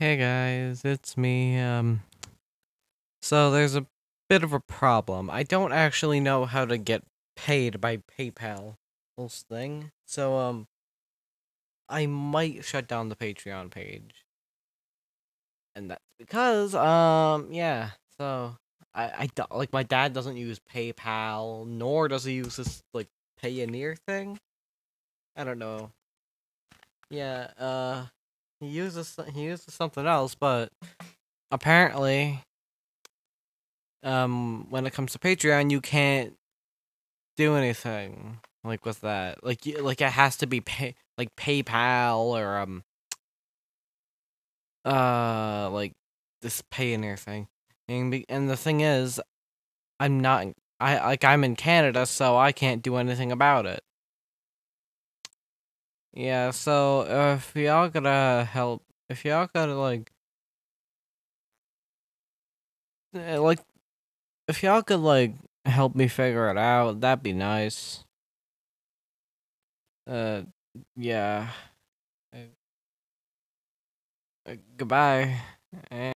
Hey guys, it's me. Um, so there's a bit of a problem. I don't actually know how to get paid by PayPal this thing. So um I might shut down the Patreon page. And that's because um yeah, so I I do- like my dad doesn't use PayPal nor does he use this like Payoneer thing. I don't know. Yeah, uh he uses he uses something else, but apparently, um, when it comes to Patreon, you can't do anything like with that. Like you, like it has to be pay like PayPal or um uh like this Payoneer thing. And and the thing is, I'm not I like I'm in Canada, so I can't do anything about it. Yeah, so uh, if y'all gotta help, if y'all gotta like, eh, like, if y'all could like help me figure it out, that'd be nice. Uh, yeah. Uh, uh, goodbye.